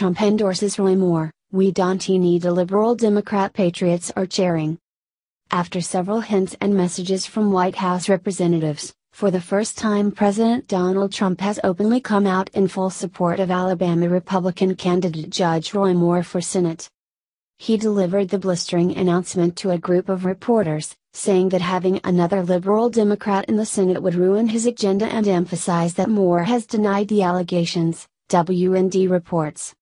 Trump endorses Roy Moore, we don't need a liberal Democrat patriots are cheering. After several hints and messages from White House representatives, for the first time President Donald Trump has openly come out in full support of Alabama Republican candidate Judge Roy Moore for Senate. He delivered the blistering announcement to a group of reporters, saying that having another liberal Democrat in the Senate would ruin his agenda and emphasized that Moore has denied the allegations, WND reports.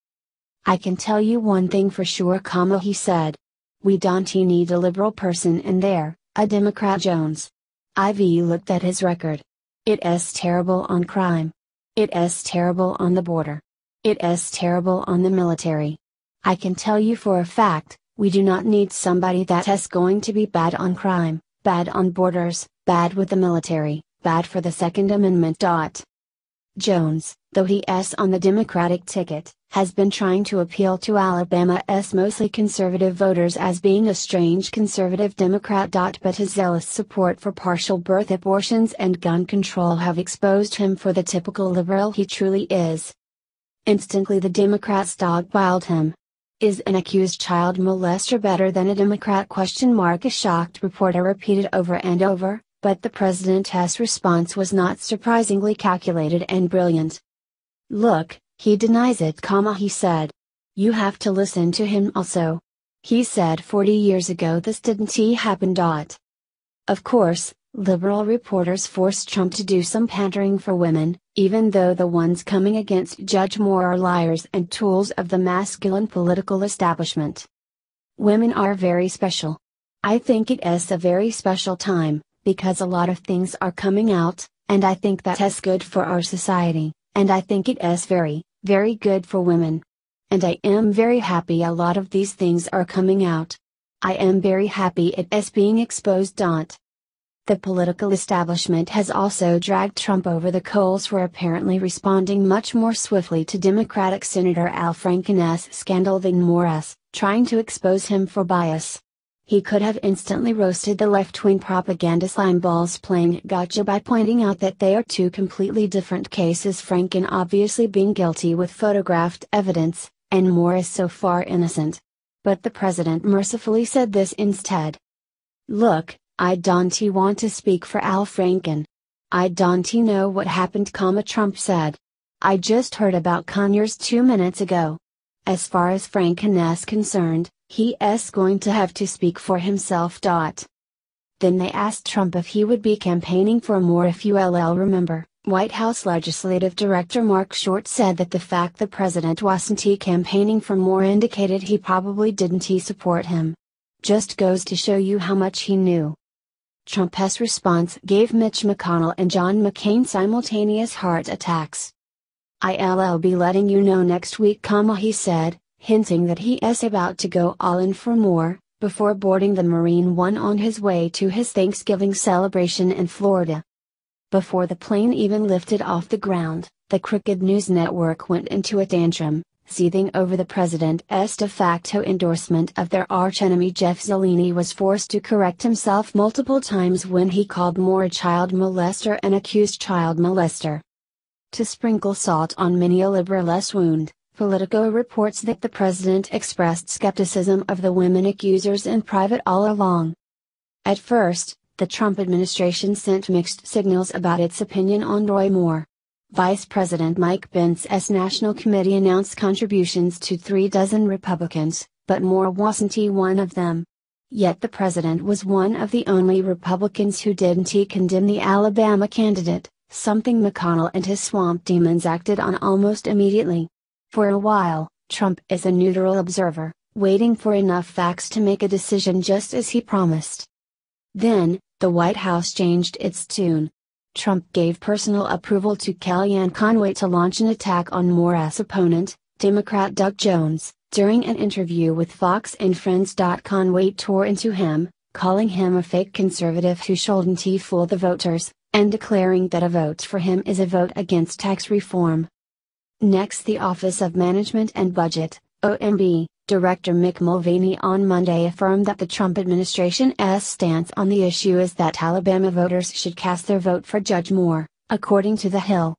I can tell you one thing for sure, comma, he said. We don't need a liberal person in there, a Democrat Jones. I've looked at his record. It is terrible on crime. It is terrible on the border. It is terrible on the military. I can tell you for a fact, we do not need somebody that is going to be bad on crime, bad on borders, bad with the military, bad for the Second Amendment. Jones, though he is on the Democratic ticket, has been trying to appeal to Alabama's mostly conservative voters as being a strange conservative Democrat. But his zealous support for partial birth abortions and gun control have exposed him for the typical liberal he truly is. Instantly the Democrats dogpiled him. Is an accused child molester better than a Democrat question mark a shocked reporter repeated over and over, but the president's response was not surprisingly calculated and brilliant. Look, he denies it, comma he said. You have to listen to him also. He said 40 years ago this didn't happen. Of course, liberal reporters forced Trump to do some pandering for women, even though the ones coming against Judge Moore are liars and tools of the masculine political establishment. Women are very special. I think it is a very special time, because a lot of things are coming out, and I think that is good for our society, and I think it is very, very good for women. And I am very happy a lot of these things are coming out. I am very happy it is being exposed. The political establishment has also dragged Trump over the coals for apparently responding much more swiftly to Democratic Senator Al Franken's scandal than Moore's, trying to expose him for bias. He could have instantly roasted the left wing propaganda slimeballs playing gotcha by pointing out that they are two completely different cases Franken obviously being guilty with photographed evidence, and Moore's so far innocent. But the president mercifully said this instead. Look, I don't want to speak for Al Franken. I don't know what happened, Trump said. I just heard about Conyers two minutes ago. As far as Franken is concerned, he is going to have to speak for himself. Then they asked Trump if he would be campaigning for Moore if ULL remember. White House Legislative Director Marc Short said that the fact the president wasn't he campaigning for Moore indicated he probably didn't he support him. Just goes to show you how much he knew. Trump's response gave Mitch McConnell and John McCain simultaneous heart attacks. I'll be letting you know next week, comma he said, hinting that he is about to go all in for Moore, before boarding the Marine One on his way to his Thanksgiving celebration in Florida. Before the plane even lifted off the ground, the Crooked News Network went into a tantrum, seething over the president's de facto endorsement of their archenemy Jeff Zeleny was forced to correct himself multiple times when he called Moore a child molester and accused child molester. To sprinkle salt on many a liberal's wound, Politico reports that the president expressed skepticism of the women accusers in private all along. At first, the Trump administration sent mixed signals about its opinion on Roy Moore. Vice President Mike Pence's National Committee announced contributions to three dozen Republicans, but Moore wasn't one of them. Yet the president was one of the only Republicans who didn't condemn the Alabama candidate, something McConnell and his swamp demons acted on almost immediately. For a while, Trump is a neutral observer, waiting for enough facts to make a decision just as he promised. Then, the White House changed its tune. Trump gave personal approval to Kellyanne Conway to launch an attack on Moore's opponent, Democrat Doug Jones, during an interview with Fox and Friends. Conway tore into him, calling him a fake conservative who shouldn't fool the voters, and declaring that a vote for him is a vote against tax reform. Next, the Office of Management and Budget, OMB, Director Mick Mulvaney on Monday affirmed that the Trump administration's stance on the issue is that Alabama voters should cast their vote for Judge Moore, according to The Hill.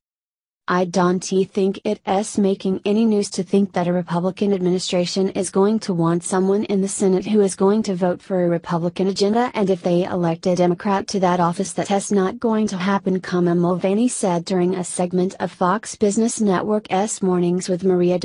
I don't think it's making any news to think that a Republican administration is going to want someone in the Senate who is going to vote for a Republican agenda and if they elect a Democrat to that office that's not going to happen, Kama Mulvaney said during a segment of Fox Business Network's Mornings with Maria.